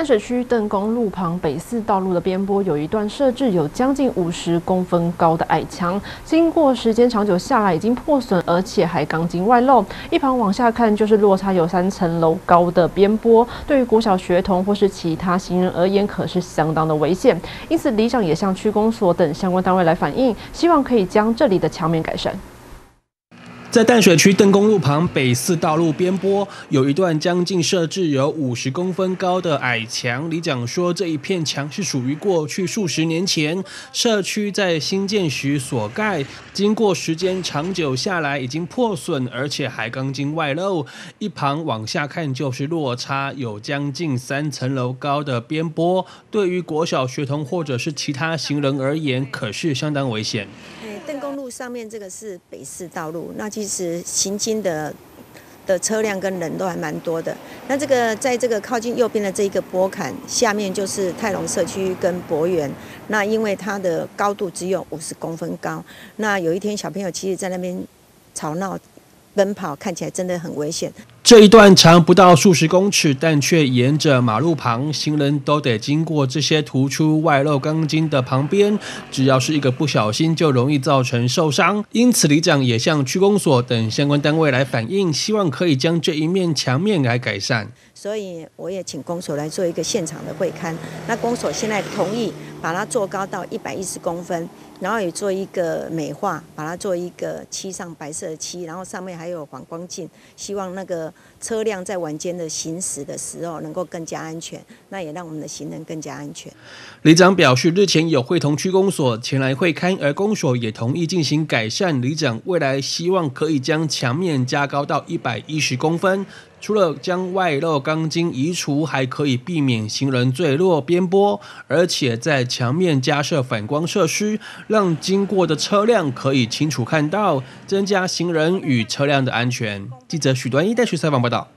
淡水区邓公路旁北四道路的边坡有一段设置有将近五十公分高的矮墙，经过时间长久下来已经破损，而且还钢筋外露。一旁往下看就是落差有三层楼高的边坡，对于国小学童或是其他行人而言可是相当的危险。因此，里长也向区公所等相关单位来反映，希望可以将这里的墙面改善。在淡水区邓公路旁北四道路边坡，有一段将近设置有五十公分高的矮墙。李长说，这一片墙是属于过去数十年前社区在新建时所盖，经过时间长久下来，已经破损，而且还钢筋外露。一旁往下看就是落差有将近三层楼高的边坡，对于国小学童或者是其他行人而言，可是相当危险。上面这个是北市道路，那其实行经的的车辆跟人都还蛮多的。那这个在这个靠近右边的这一个坡坎下面就是泰隆社区跟博园，那因为它的高度只有五十公分高，那有一天小朋友其实在那边吵闹。奔跑看起来真的很危险。这一段长不到数十公尺，但却沿着马路旁，行人都得经过这些突出外露钢筋的旁边，只要是一个不小心，就容易造成受伤。因此，里长也向区公所等相关单位来反映，希望可以将这一面墙面来改善。所以，我也请公所来做一个现场的会勘。那公所现在同意把它做高到一百一十公分，然后也做一个美化，把它做一个漆上白色漆，然后上面还有反光镜，希望那个车辆在晚间的行驶的时候能够更加安全，那也让我们的行人更加安全。里长表示，日前有会同区公所前来会勘，而公所也同意进行改善。里长未来希望可以将墙面加高到一百一十公分。除了将外露钢筋移除，还可以避免行人坠落边坡，而且在墙面加设反光设施，让经过的车辆可以清楚看到，增加行人与车辆的安全。记者许端一带去采访报道。